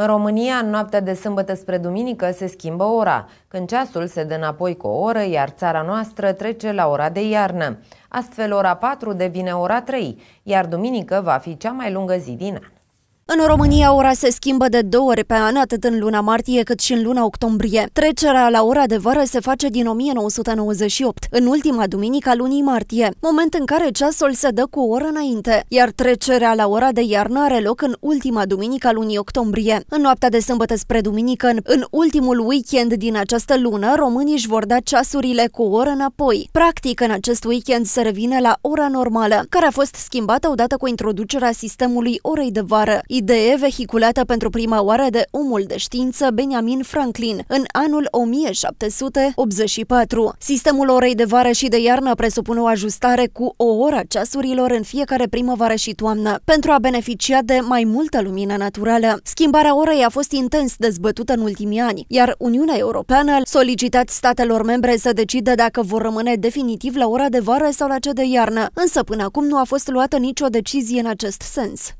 În România, în noaptea de sâmbătă spre duminică, se schimbă ora, când ceasul se dă înapoi cu o oră, iar țara noastră trece la ora de iarnă. Astfel, ora 4 devine ora 3, iar duminică va fi cea mai lungă zi din an. În România, ora se schimbă de două ori pe an, atât în luna martie cât și în luna octombrie. Trecerea la ora de vară se face din 1998, în ultima duminică a lunii martie, moment în care ceasul se dă cu o oră înainte, iar trecerea la ora de iarnă are loc în ultima duminică a lunii octombrie. În noaptea de sâmbătă spre duminică, în, în ultimul weekend din această lună, românii își vor da ceasurile cu o oră înapoi. Practic, în acest weekend se revine la ora normală, care a fost schimbată odată cu introducerea sistemului orei de vară idee vehiculată pentru prima oară de omul de știință Benjamin Franklin în anul 1784. Sistemul orei de vară și de iarnă presupune o ajustare cu o oră a ceasurilor în fiecare primăvară și toamnă, pentru a beneficia de mai multă lumină naturală. Schimbarea orei a fost intens dezbătută în ultimii ani, iar Uniunea Europeană a solicitat statelor membre să decidă dacă vor rămâne definitiv la ora de vară sau la cea de iarnă, însă până acum nu a fost luată nicio decizie în acest sens.